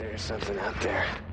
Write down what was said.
There's something out there.